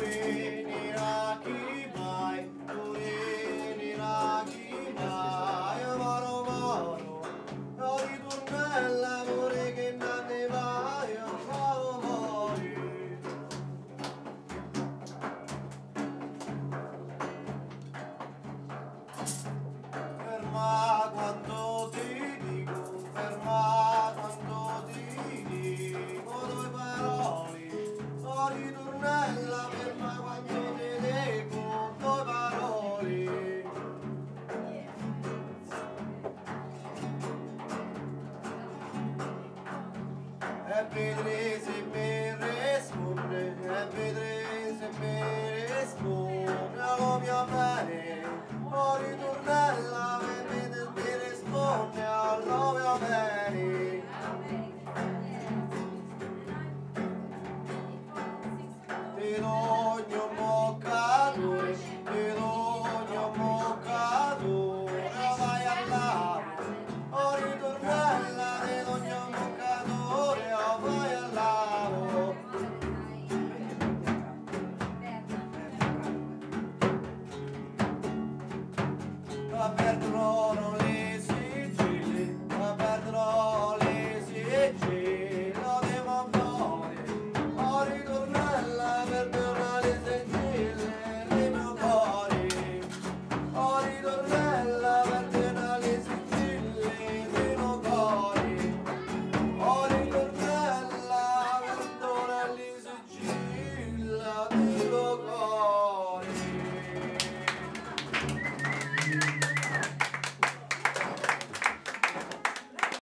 free. é pedreiro e pedreiro, pobre, é pedreiro e pedreiro, pobre, a lomia pare, mori tornella, me pedreiro, pedreiro, pobre, a lomia pare. Te